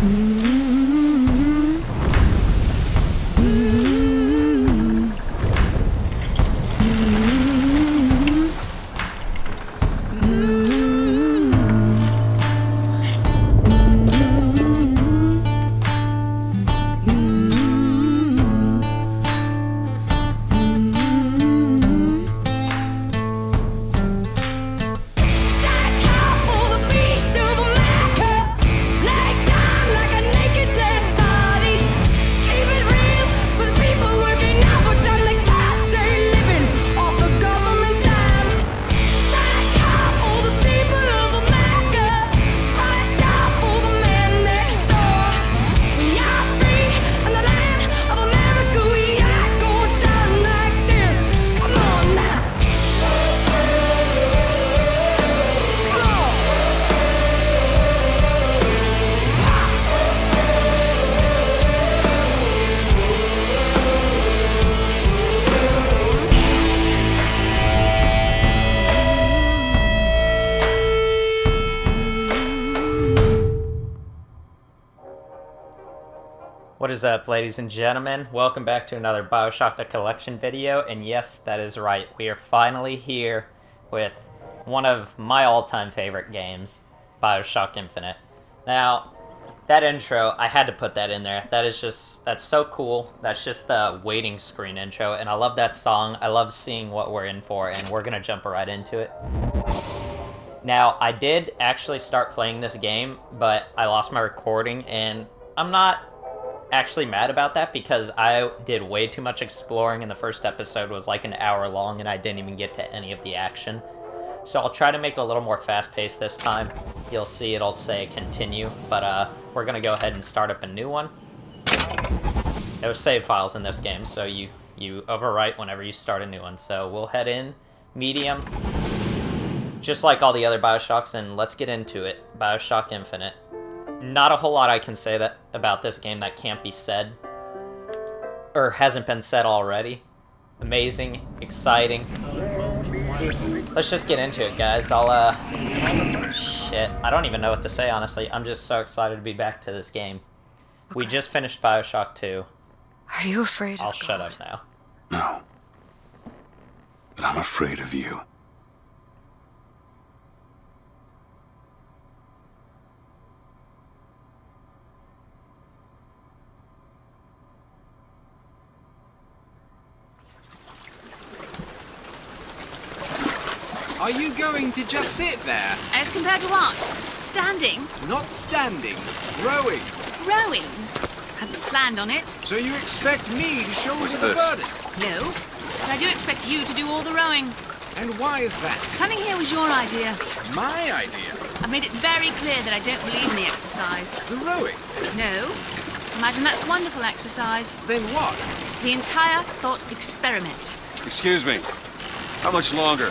Stand What is up, ladies and gentlemen? Welcome back to another Bioshock the Collection video, and yes, that is right. We are finally here with one of my all-time favorite games, Bioshock Infinite. Now, that intro, I had to put that in there. That is just, that's so cool. That's just the waiting screen intro, and I love that song. I love seeing what we're in for, and we're gonna jump right into it. Now, I did actually start playing this game, but I lost my recording, and I'm not actually mad about that because I did way too much exploring and the first episode was like an hour long and I didn't even get to any of the action. So I'll try to make it a little more fast-paced this time. You'll see it'll say continue, but uh, we're gonna go ahead and start up a new one. There save files in this game, so you, you overwrite whenever you start a new one. So we'll head in, medium, just like all the other Bioshocks, and let's get into it. Bioshock Infinite not a whole lot I can say that about this game that can't be said or hasn't been said already. Amazing, exciting. Let's just get into it, guys. I'll uh shit. I don't even know what to say honestly. I'm just so excited to be back to this game. We just finished BioShock 2. Are you afraid of I'll shut God? up now. No. But I'm afraid of you. Are you going to just sit there, As compared to what? Standing? not standing, rowing? Rowing? Hadn't planned on it. So you expect me to shoulder What's the this? burden? No. But I do expect you to do all the rowing. And why is that? Coming here was your idea. My idea. I've made it very clear that I don't believe in the exercise. The rowing. No. Imagine that's wonderful exercise. Then what? The entire thought experiment. Excuse me. How much longer?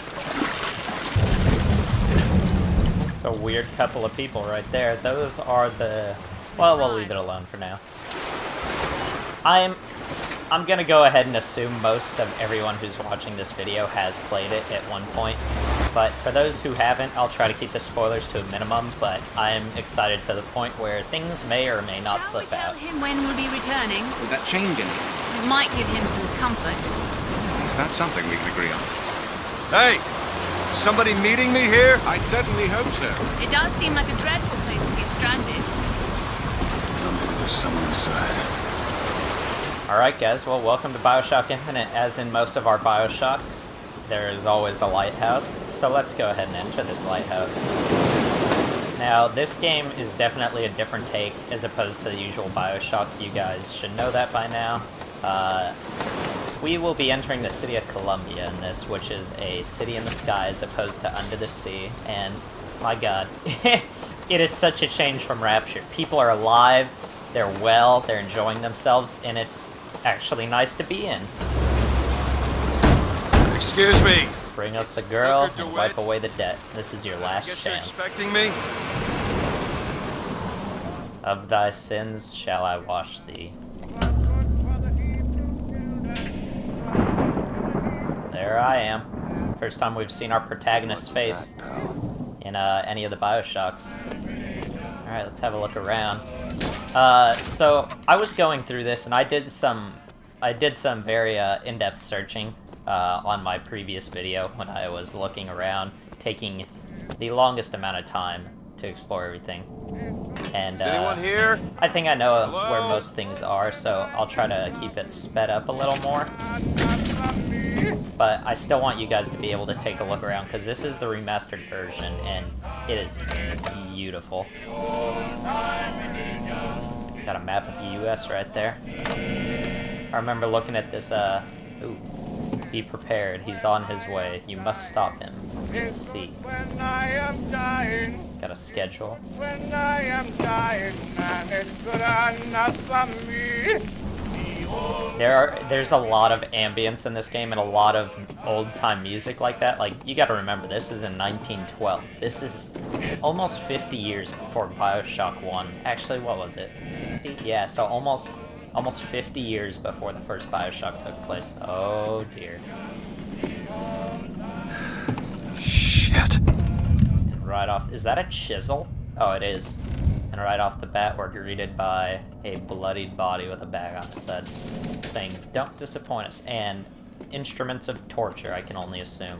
It's a weird couple of people right there. Those are the... Well, we'll leave it alone for now. I'm... I'm gonna go ahead and assume most of everyone who's watching this video has played it at one point. But for those who haven't, I'll try to keep the spoilers to a minimum, but I'm excited to the point where things may or may not Shall we slip tell out. him when we'll be returning? With that chain gun. It might give him some comfort. Is that something we can agree on. Hey! Somebody meeting me here? I'd certainly hope so. It does seem like a dreadful place to be stranded. Oh, maybe there's someone inside. Alright guys, well welcome to Bioshock Infinite. As in most of our Bioshocks, there is always a lighthouse, so let's go ahead and enter this lighthouse. Now, this game is definitely a different take as opposed to the usual Bioshocks. You guys should know that by now. Uh, we will be entering the city of Columbia in this, which is a city in the sky as opposed to under the sea, and my god. it is such a change from Rapture. People are alive, they're well, they're enjoying themselves, and it's actually nice to be in. Excuse me. Bring us the girl and wipe away the debt. This is your last Guess you're chance. expecting me? Of thy sins shall I wash thee. There I am. First time we've seen our protagonist's face in uh, any of the Bioshocks. Alright, let's have a look around. Uh, so, I was going through this and I did some I did some very uh, in-depth searching uh, on my previous video when I was looking around, taking the longest amount of time to explore everything. And Is uh, anyone here? I think I know Hello? where most things are, so I'll try to keep it sped up a little more. But I still want you guys to be able to take a look around, because this is the remastered version, and it is beautiful. Got a map of the US right there. I remember looking at this, uh, ooh. Be prepared, he's on his way. You must stop him. See. When I am dying, Got a schedule. when I am dying, and it's good enough for me. There are there's a lot of ambience in this game and a lot of old time music like that. Like you got to remember this is in 1912. This is almost 50 years before BioShock 1. Actually, what was it? 60? Yeah, so almost almost 50 years before the first BioShock took place. Oh dear. Shit. Right off is that a chisel? Oh, it is. And right off the bat, we're greeted by a bloodied body with a bag on its head, saying, "Don't disappoint us." And instruments of torture, I can only assume.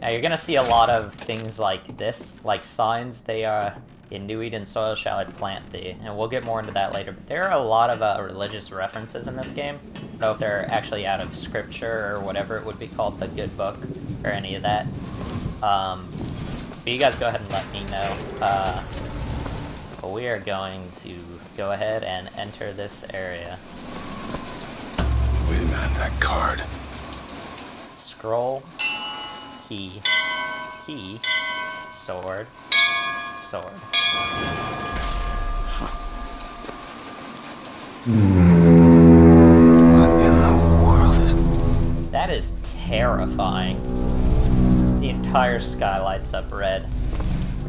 Now you're gonna see a lot of things like this, like signs. They are in New Eden soil shall I plant thee, and we'll get more into that later. But there are a lot of uh, religious references in this game. I don't know if they're actually out of scripture or whatever it would be called, the good book, or any of that. Um, but you guys go ahead and let me know. Uh, but we are going to go ahead and enter this area. Wait a minute, that card. Scroll, key, key, sword, sword. What in the world is... That is terrifying. The entire sky lights up red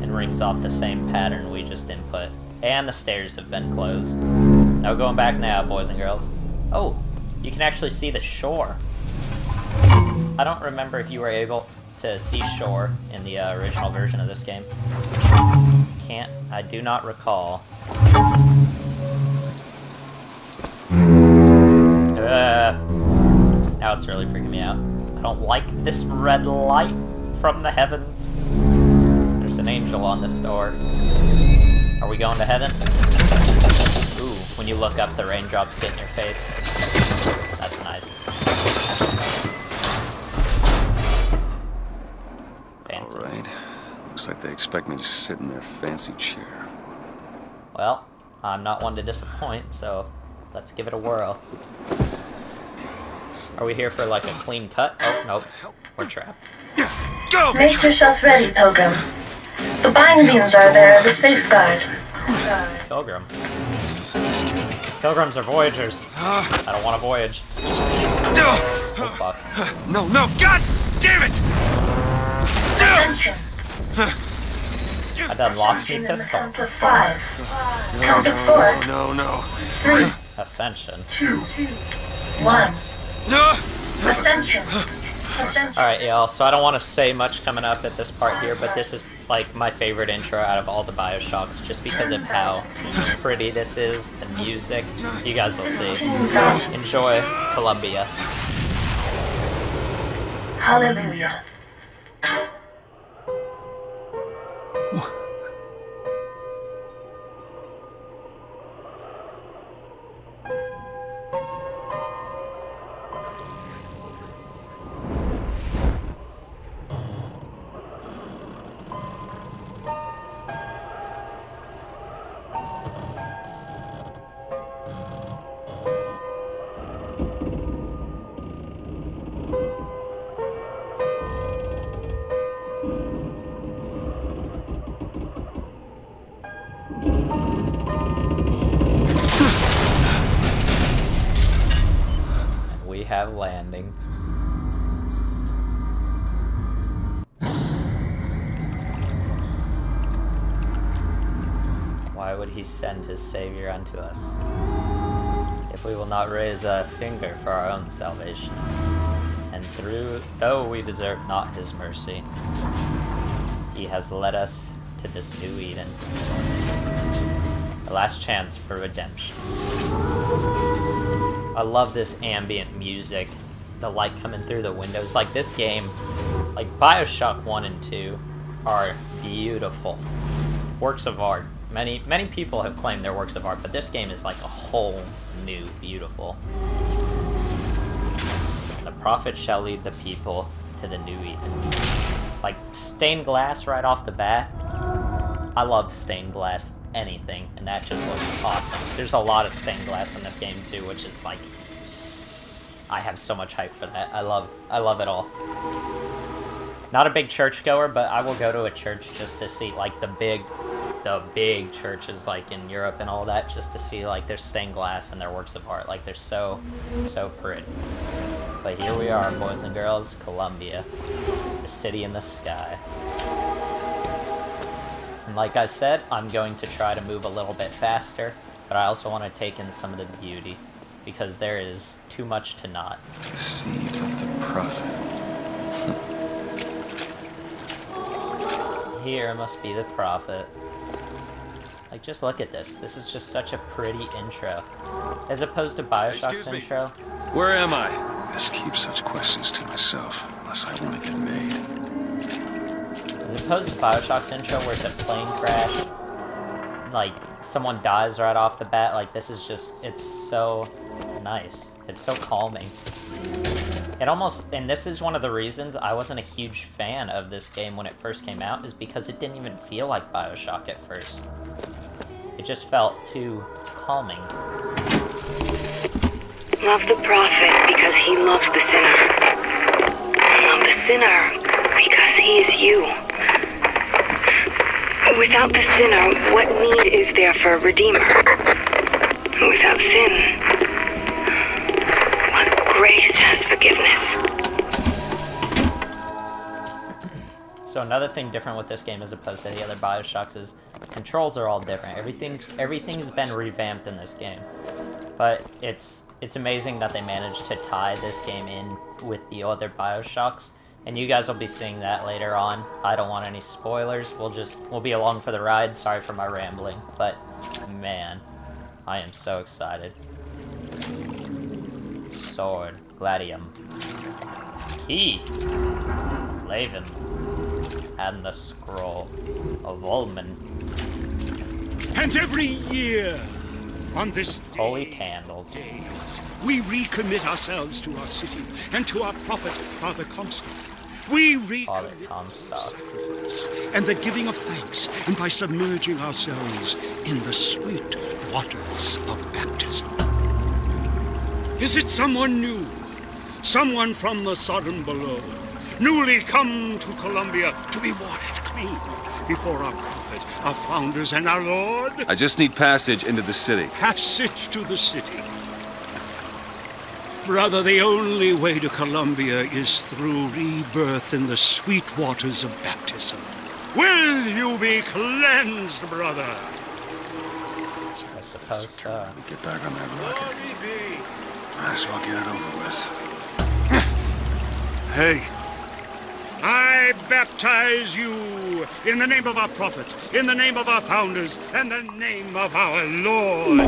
and rings off the same pattern we just input. And the stairs have been closed. No going back now, boys and girls. Oh, you can actually see the shore. I don't remember if you were able to see shore in the uh, original version of this game. Can't, I do not recall. Uh, now it's really freaking me out. I don't like this red light from the heavens. There's an angel on this door. Are we going to heaven? Ooh, when you look up, the raindrops get in your face. That's nice. Fancy. Alright. Looks like they expect me to sit in their fancy chair. Well, I'm not one to disappoint, so let's give it a whirl. Are we here for like a clean cut? Oh, nope. We're trapped. Go! Make yourself ready, Pilgrim. The bindings are there as a safeguard. Pilgrim. Pilgrims are voyagers. I don't want to voyage. Oh fuck. No, no, god damn it! Attention. I done lost me In the pistol. count of five. Count of four, no, no. three, Ascension. two, one. No! Attention. Attention. Alright, y'all, so I don't want to say much coming up at this part here, but this is like my favorite intro out of all the Bioshocks, just because of how pretty this is, the music. You guys will see. Enjoy Columbia. Hallelujah. He send his savior unto us? If we will not raise a finger for our own salvation, and through though we deserve not his mercy, he has led us to this new Eden. The last chance for redemption. I love this ambient music, the light coming through the windows. Like this game, like Bioshock 1 and 2 are beautiful. Works of art. Many many people have claimed they're works of art, but this game is like a whole new beautiful. The prophet shall lead the people to the new Eden. Like stained glass right off the bat. I love stained glass anything, and that just looks awesome. There's a lot of stained glass in this game too, which is like I have so much hype for that. I love I love it all. Not a big churchgoer, but I will go to a church just to see like the big the big churches like in Europe and all that just to see like their stained glass and their works of art. Like they're so so pretty. But here we are, boys and girls, Columbia. The city in the sky. And like I said, I'm going to try to move a little bit faster, but I also want to take in some of the beauty, because there is too much to not. The seed of the prophet. Here must be the prophet. Like, just look at this. This is just such a pretty intro. As opposed to Bioshock's intro. Where am I? Best keep such questions to myself, unless I want to get made. As opposed to Bioshock's intro where it's a plane crash. Like, someone dies right off the bat. Like, this is just, it's so nice. It's so calming. It almost, and this is one of the reasons I wasn't a huge fan of this game when it first came out, is because it didn't even feel like Bioshock at first. It just felt too calming. Love the prophet because he loves the sinner. Love the sinner because he is you. Without the sinner, what need is there for a redeemer? Without sin, what grace has forgiveness? So another thing different with this game as opposed to the other Bioshocks is controls are all different. Everything's everything's been revamped in this game. But it's it's amazing that they managed to tie this game in with the other Bioshocks. And you guys will be seeing that later on. I don't want any spoilers. We'll just we'll be along for the ride. Sorry for my rambling, but man, I am so excited. Sword, gladium, key, Laven, and the scroll of Ulman. And every year, on this Holy candles. days, we recommit ourselves to our city and to our prophet, Father Comstock. We recommit sacrifice and the giving of thanks, and by submerging ourselves in the sweet waters of baptism. Is it someone new? Someone from the Sodom below, newly come to Columbia to be washed clean before our prophet, our founders, and our Lord? I just need passage into the city. passage to the city. Brother, the only way to Columbia is through rebirth in the sweet waters of baptism. Will you be cleansed, brother? I suppose so. Get back on that rocket. Might as well get it over with. hey, I baptize you in the name of our prophet, in the name of our founders, and the name of our Lord.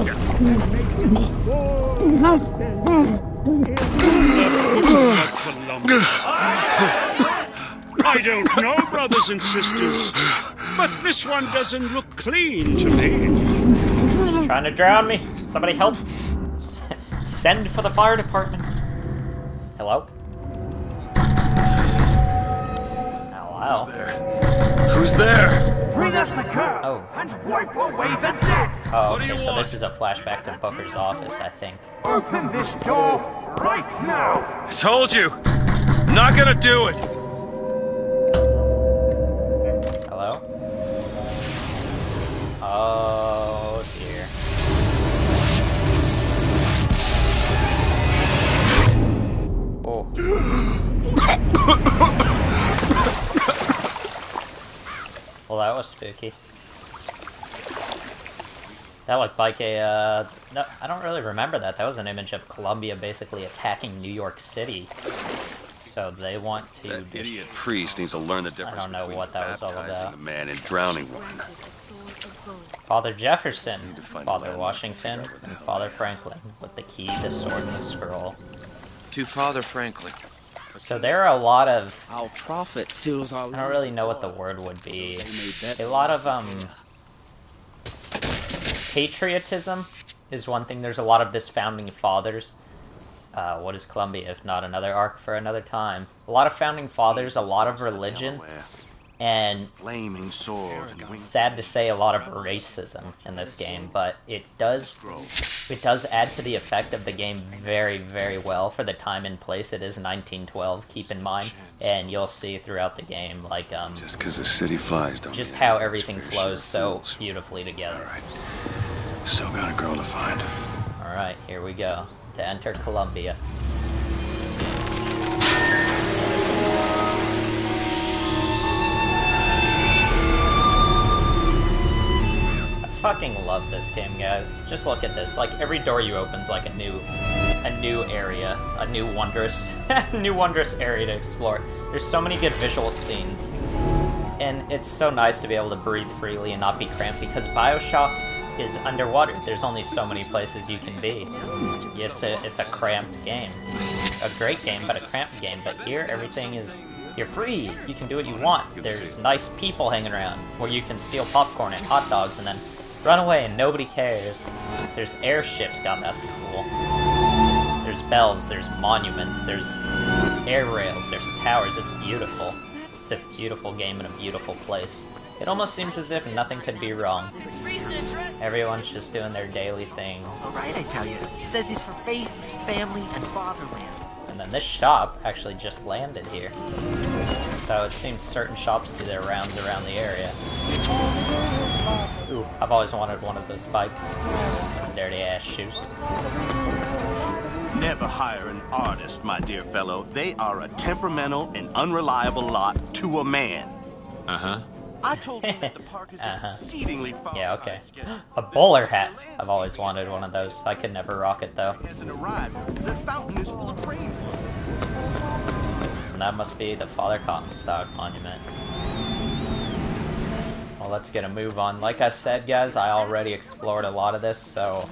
I don't know, brothers and sisters, but this one doesn't look clean to me. Trying to drown me. Somebody help. Send for the fire department. Hello? Wow. there. Who's there? Bring us the girl Oh. and wipe away the debt. Oh, okay, so want? this is a flashback to Booker's office, I think. Open this door right now. I told you. Not gonna do it. Hello? Oh, was spooky. That looked like a, uh, no, I don't really remember that. That was an image of Columbia basically attacking New York City. So they want to... That dis- idiot priest needs to learn the difference I don't know between what that was all about. a man and drowning one. Father Jefferson, Father. Washington, and Father Franklin with the key to Sword and the Scroll. To Father Franklin. So there are a lot of Our prophet fills our I don't really know what the word would be. A lot of um patriotism is one thing. There's a lot of this founding fathers. Uh, what is Columbia if not another ark for another time? A lot of founding fathers, a lot of religion, and Flaming sword sad to say, a lot of racism in this game. But it does it does add to the effect of the game very, very well for the time and place. It is 1912. Keep in mind, and you'll see throughout the game, like um, Just because the city flies don't just how everything flows so beautifully together. Alright. Still got a girl to find. All right, here we go to enter Columbia. Fucking love this game, guys. Just look at this. Like every door you open's like a new, a new area, a new wondrous, new wondrous area to explore. There's so many good visual scenes, and it's so nice to be able to breathe freely and not be cramped because Bioshock is underwater. There's only so many places you can be. It's a it's a cramped game, a great game, but a cramped game. But here, everything is you're free. You can do what you want. There's nice people hanging around where you can steal popcorn and hot dogs and then run away and nobody cares. There's airships. God, that's cool. There's bells. There's monuments. There's air rails. There's towers. It's beautiful. It's a beautiful game in a beautiful place. It almost seems as if nothing could be wrong. Everyone's just doing their daily thing. All right, I tell you. Says he's for faith, family, and fatherland. And then this shop actually just landed here. So it seems certain shops do their rounds around the area. Ooh, I've always wanted one of those bikes. Some dirty ass shoes. Never hire an artist, my dear fellow. They are a temperamental and unreliable lot to a man. Uh huh. I told him that the park is Uh-huh. exceedingly far Yeah, okay. A bowler hat. I've always wanted one of those. I could never rock it though. isn't a ride. The fountain is full of rain. And that must be the Father Cotton Cottonstock monument. Well, let's get a move on. Like I said, guys, I already explored a lot of this, so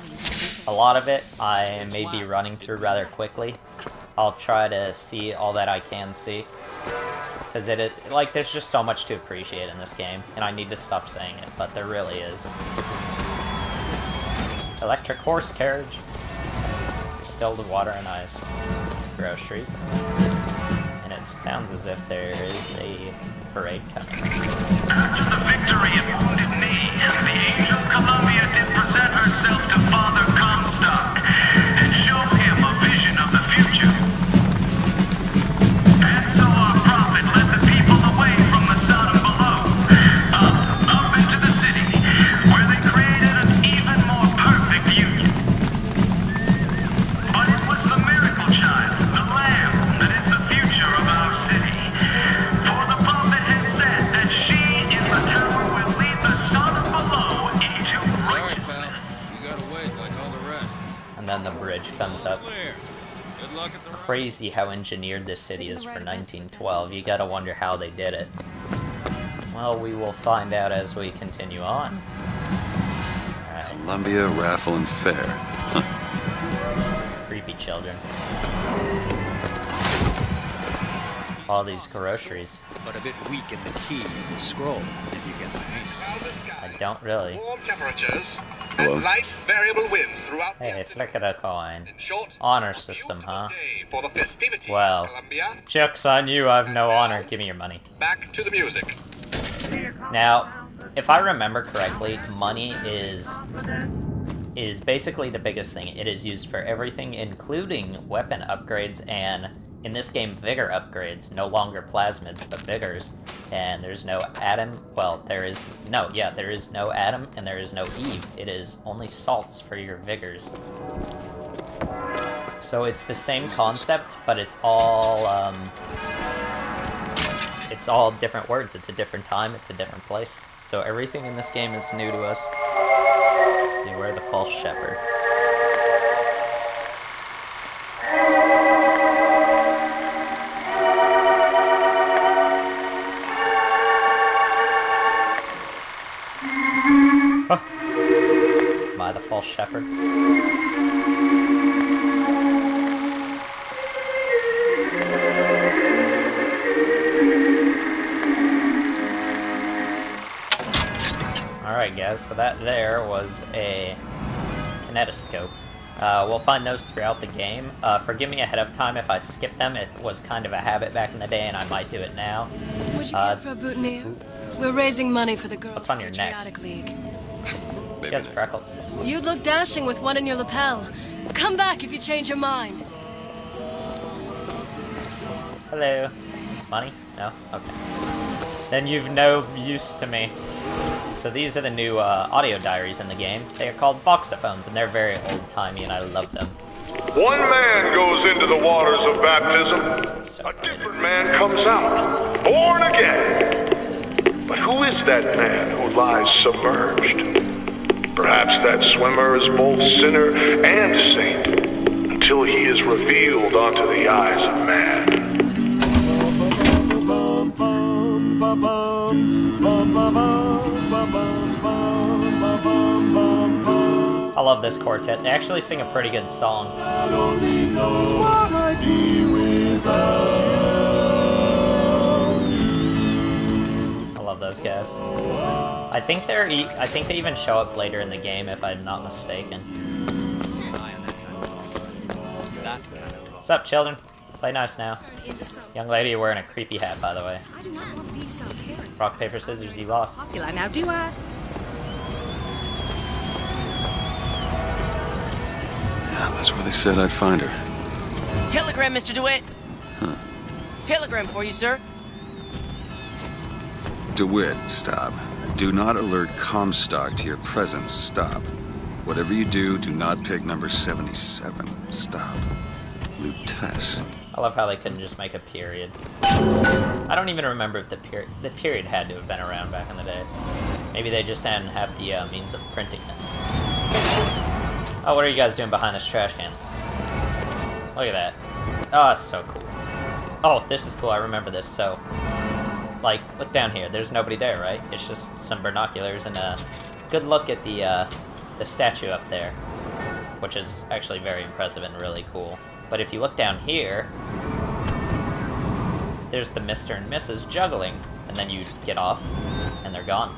a lot of it I may be running through rather quickly. I'll try to see all that I can see. Because it, it, like, there's just so much to appreciate in this game, and I need to stop saying it, but there really is. Electric horse carriage. Distilled water and ice. Groceries. Sounds as if there is a parade coming. The victory of Wounded Knee, the angel Columbia Crazy how engineered this city is for 1912. You gotta wonder how they did it. Well, we will find out as we continue on. Alright, Columbia Raffle and Fair. creepy children. All these groceries. But a bit weak at the key and the scroll, if you get my meaning. I don't really. warm temperatures Hello. and light variable winds throughout Hey, flick of a coin. Short, Honor system, huh? for the Well, Columbia. joke's on you, I've no honor. Give me your money. Back to the music. Now, if I remember correctly, money is is basically the biggest thing. It is used for everything, including weapon upgrades and in this game, vigor upgrades. No longer plasmids, but vigors. And there's no Adam. Well, there is no. Yeah, there is no Adam, and there is no Eve. It is only salts for your vigors. So it's the same concept, but it's all um, it's all different words. It's a different time. It's a different place. So everything in this game is new to us. Beware the false shepherd. Shepherd. Alright guys, so that there was a kinetoscope. Uh, we'll find those throughout the game. Uh, forgive me ahead of time if I skip them. It was kind of a habit back in the day, and I might do it now. Would you Uh, care for a boutonniere? We're raising money for the Girls your neck? Patriotic League. she has freckles. You'd look dashing with one in your lapel. Come back if you change your mind. Hello. Money? No? Okay. Then you've no use to me. So these are the new uh, audio diaries in the game. They are called voxophones, and they're very old-timey, and I love them. One man goes into the waters of baptism, a different man comes out, born again. But who is that man who lies submerged? Perhaps that swimmer is both sinner and saint, until he is revealed onto the eyes of man. I love this quartet. They actually sing a pretty good song. I love those guys. I think they're. E I think they even show up later in the game, if I'm not mistaken. What's up, children? Play nice now. Young lady, you're wearing a creepy hat, by the way. I do not want to be so parent. Rock, paper, scissors, you lost. Popular now, do I? Yeah, that's where they said I'd find her. Telegram, Mr. DeWitt. Huh. Telegram for you, sir. DeWitt, stop. Do not alert Comstock to your presence. Stop. Whatever you do, do not pick number 77. Stop. Lutece. I love how they couldn't just make a period. I don't even remember if the period the period had to have been around back in the day. Maybe they just didn't have the uh, means of printing it. Oh, what are you guys doing behind this trash can? Look at that. Oh, so cool. Oh, this is cool. I remember this. So, like, look down here. There's nobody there, right? It's just some binoculars and a good look at the uh, the statue up there, which is actually very impressive and really cool. But if you look down here, there's the Mr. and Mrs. juggling, and then you get off, and they're gone.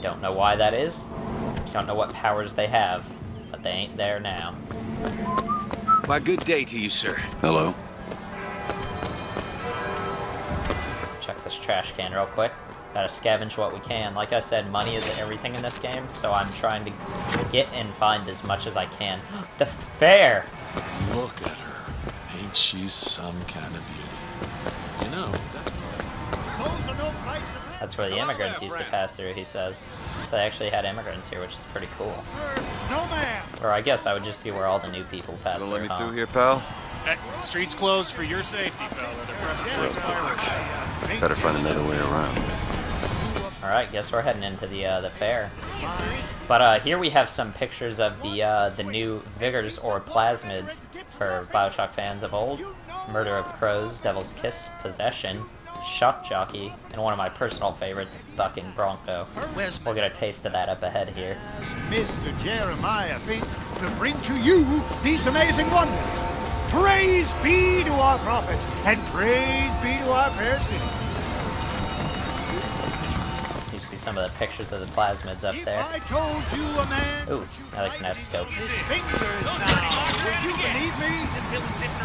Don't know why that is. Don't know what powers they have, but they ain't there now. My good day to you, sir. Hello. This trash can real quick. Gotta scavenge what we can. Like I said, money is everything in this game, so I'm trying to get and find as much as I can. The fair! Look at her. Ain't she some kind of beauty? You know, That's where the immigrants used to pass through, he says. So they actually had immigrants here, which is pretty cool. No, ma'am. Or I guess that would just be where all the new people pass Gonna through, let me huh? through here, pal? street's closed for your safety, fella. The Better find another way around. Alright, guess we're heading into the uh, the fair. But uh, here we have some pictures of the uh, the new Vigors or Plasmids for Bioshock fans of old. Murder of Crows, Devil's Kiss, Possession, Shock Jockey, and one of my personal favorites, Bucking Bronco. We'll get a taste of that up ahead here. Mr. Jeremiah Fink to bring to you these amazing wonders. Praise be to our prophet, and praise be to our fair city. You see some of the pictures of the Plasmids up there. I told you a man Ooh, I like Kinetoscope. his fingers now. Would you believe me?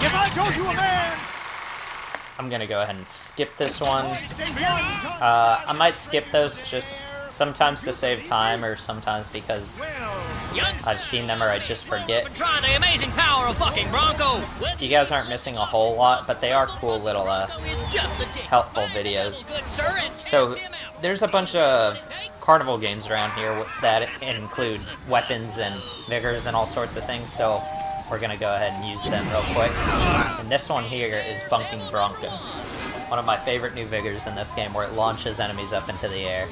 If I told you a man I'm gonna go ahead and skip this one. Uh, I might skip those just sometimes to save time or sometimes because I've seen them or I just forget. Try the amazing power of Bucking Bronco. You guys aren't missing a whole lot, but they are cool little uh, helpful videos. So there's a bunch of carnival games around here that include weapons and vigors and all sorts of things, so we're gonna go ahead and use them real quick. And this one here is Bucking Bronco. One of my favorite new vigors in this game where it launches enemies up into the air.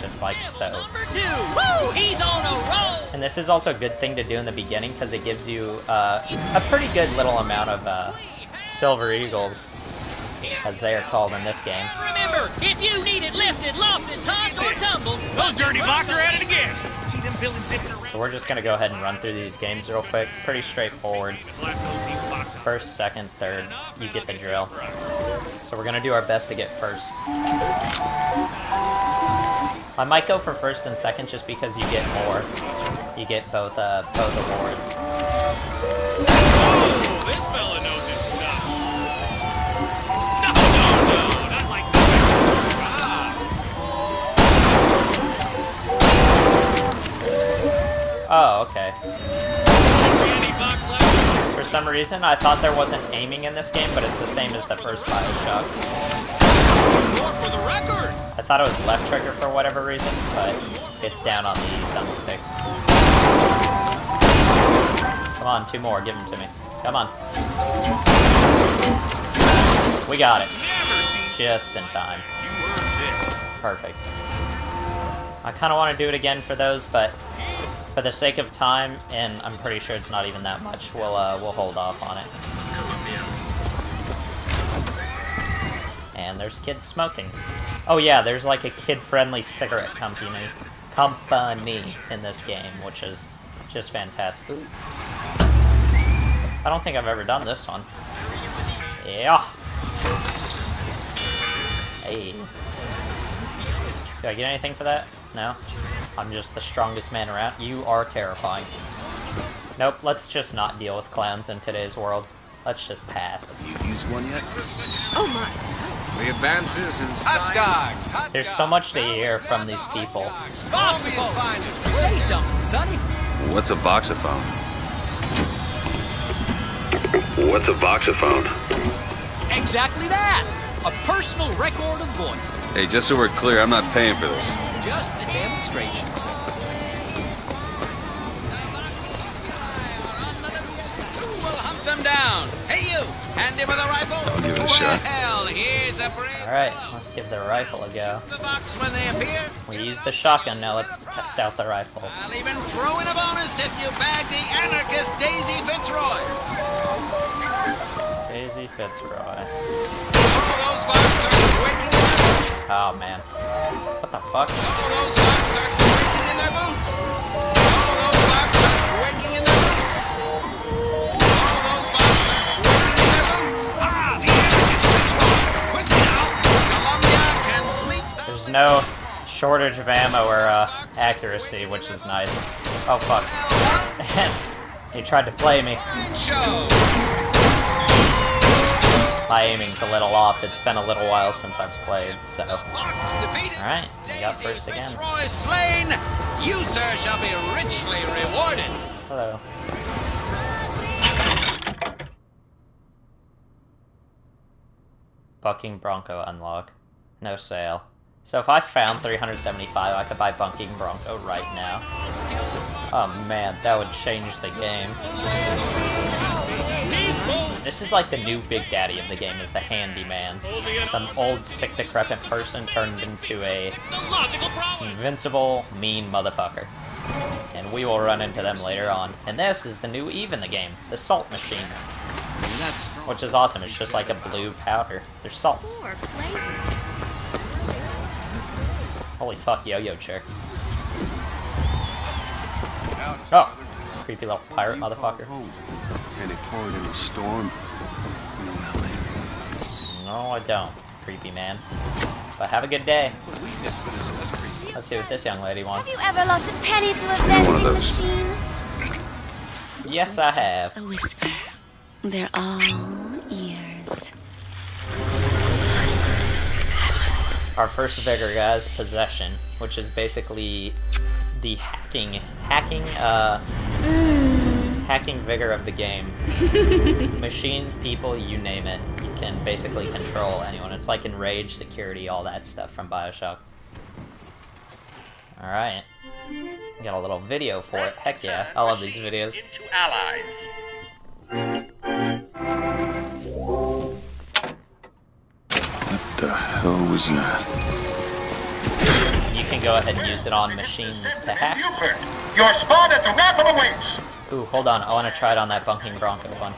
Just like so. Woo! He's on a roll! And this is also a good thing to do in the beginning because it gives you uh, a pretty good little amount of uh, silver eagles, as they are called in this game. Remember, if you need it lifted, lofted, tossed, or tumbled, Those dirty blocks are at it again. So we're just gonna go ahead and run through these games real quick. Pretty straightforward. First, second, third, you get the drill. So we're gonna do our best to get first. I might go for first and second just because you get more. You get both uh, both awards. Oh, this fella knows his stuff. No, no, no, Oh, okay. For some reason, I thought there wasn't aiming in this game, but it's the same as the first Bioshock. I thought it was left trigger for whatever reason, but it's down on the thumbstick. Come on, two more, give them to me. Come on. We got it. Just in time. Perfect. I kind of want to do it again for those, but for the sake of time, and I'm pretty sure it's not even that much, we'll uh, we'll hold off on it. And there's kids smoking. Oh yeah, there's like a kid-friendly cigarette company company in this game, which is just fantastic. I don't think I've ever done this one. Yeah. Hey. Do I get anything for that? No? I'm just the strongest man around. You are terrifying. Nope, let's just not deal with clowns in today's world. Let's just pass. You used one yet? Oh my. The advances in Hot dogs, hot There's so much to hear from these people. Voxophone! Say something, Sonny. What's a voxophone? What's a voxophone? Exactly that. A personal record of voice. Hey, just so we're clear, I'm not paying for this. Just a demonstration. We'll hunt them down. Hey, you! Handy with a rifle? I'll give it a shot. Well, here's a brave Alright, let's give the rifle a go. the box when they appear. We used the shotgun, now let's test out the rifle. I'll even throw in a bonus if you bag the anarchist Daisy Fitzroy. Daisy Fitzroy. Oh man. What the fuck? There's no shortage of ammo or uh, accuracy, which is nice. Oh fuck. he tried to play me. My aiming's a little off. It's been a little while since I've played, so. Alright, we got first again. Fitzroy slain. You, sir, shall be richly rewarded. Hello. Bucking Bronco unlock. No sale. So if I found 375, I could buy Bucking Bronco right now. Oh man, that would change the game. This is like the new Big Daddy of the game, is the handyman. Some old, sick, decrepit person turned into a invincible, mean motherfucker. And we will run into them later on. And this is the new Eve in the game, the salt machine. Which is awesome, it's just like a blue powder. There's salts. Holy fuck, yo-yo chicks. Oh! Creepy little pirate motherfucker. And it poured in a storm. No, I don't, creepy man. But have a good day. Let's see what this young lady wants. Have you ever lost a penny to a vending machine? Yes, I have. A whisper. They're all ears. Our first vigor, guys, possession, which is basically the hacking, hacking, uh, hacking vigor of the game. Machines, people, you name it. You can basically control anyone. It's like enrage, security, all that stuff from Bioshock. Alright. Got a little video for it. Heck yeah, I love these videos. To allies. What the hell was that? You can go ahead and use it on machines to hack. Your spot at the raffle awaits. Ooh, hold on. I want to try it on that Bucking Bronco one.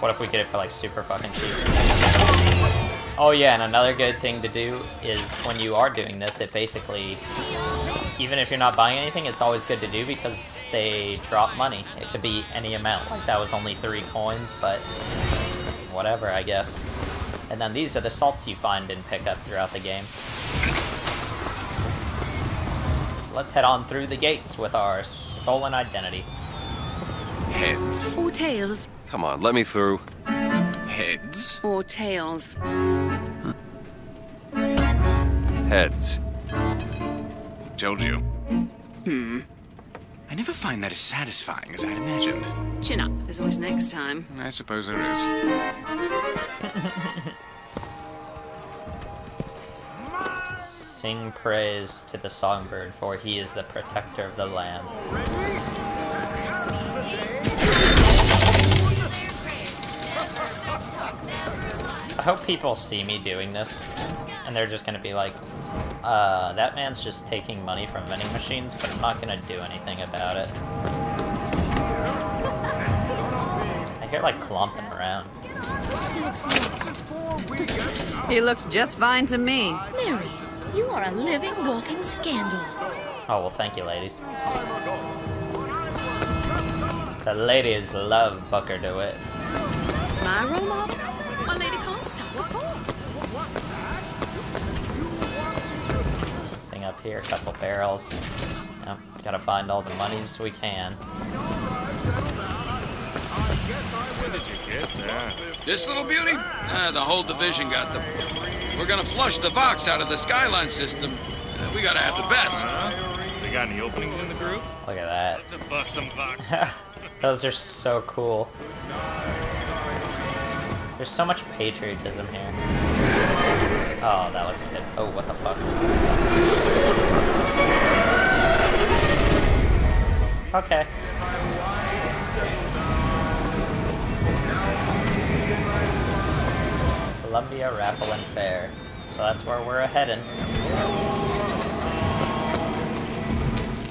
What if we get it for like super fucking cheap? Oh yeah, and another good thing to do is when you are doing this, it basically, even if you're not buying anything, it's always good to do because they drop money. It could be any amount. Like that was only three coins, but whatever, I guess. And then these are the salts you find and pick up throughout the game. So let's head on through the gates with our stolen identity. Heads. Or tails. Come on, let me through. Heads. Or tails. Heads. Told you. Hmm. I never find that as satisfying as I'd imagined. Chin up. There's always next time. I suppose there is. Sing praise to the songbird, for he is the protector of the land. I hope people see me doing this, and they're just gonna be like, uh, that man's just taking money from vending machines, but I'm not gonna do anything about it. I hear like clomping around. He looks. He looks just fine to me. Mary, you are a living, walking scandal. Oh, well, thank you, ladies. The ladies love Booker DeWitt. My role model? A Lady Comstock, of course. Thing up here, a couple barrels. Yep, gotta find all the monies we can. When did you get that? This little beauty? Ah, the whole division got them. We're gonna flush the Vox out of the Skyline system. Uh, we gotta have the best. They got any openings in the group? Look at that. To bust some Vox. Those are so cool. There's so much patriotism here. Oh, that looks good. Oh, what the fuck? Okay. Columbia and Fair. So that's where we're heading.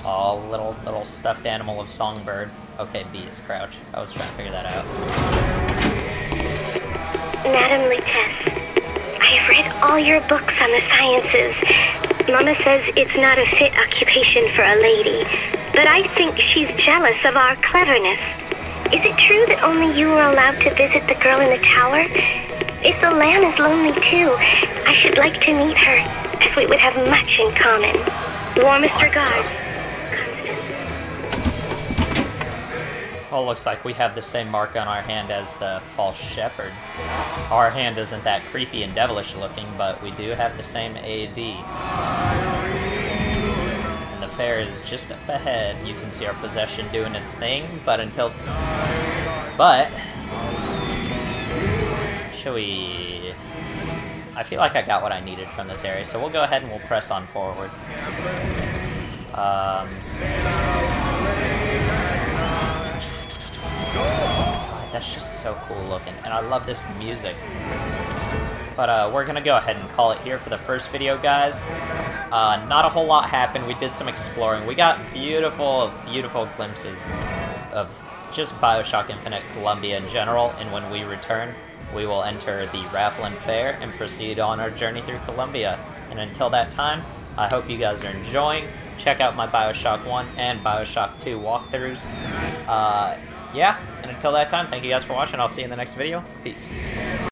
Oh, little little stuffed animal of Songbird. Okay, B is Crouch. I was trying to figure that out. Madam Lutece, I have read all your books on the sciences. Mama says it's not a fit occupation for a lady, but I think she's jealous of our cleverness. Is it true that only you are allowed to visit the girl in the tower? If the lamb is lonely too, I should like to meet her, as we would have much in common. Warmest regards. Constance. Well, looks like we have the same mark on our hand as the false shepherd. Our hand isn't that creepy and devilish looking, but we do have the same AD. And the fair is just up ahead. You can see our possession doing its thing, but until... But... We... I feel like I got what I needed from this area, so we'll go ahead and we'll press on forward. Um... God, that's just so cool looking, and I love this music. But uh, we're gonna go ahead and call it here for the first video, guys. Uh, not a whole lot happened. We did some exploring. We got beautiful, beautiful glimpses of just Bioshock Infinite Columbia in general, and when we return, we will enter the Raffle and Fair and proceed on our journey through Columbia. And until that time, I hope you guys are enjoying. Check out my Bioshock 1 and Bioshock 2 walkthroughs. Uh, yeah, and until that time, thank you guys for watching. I'll see you in the next video. Peace.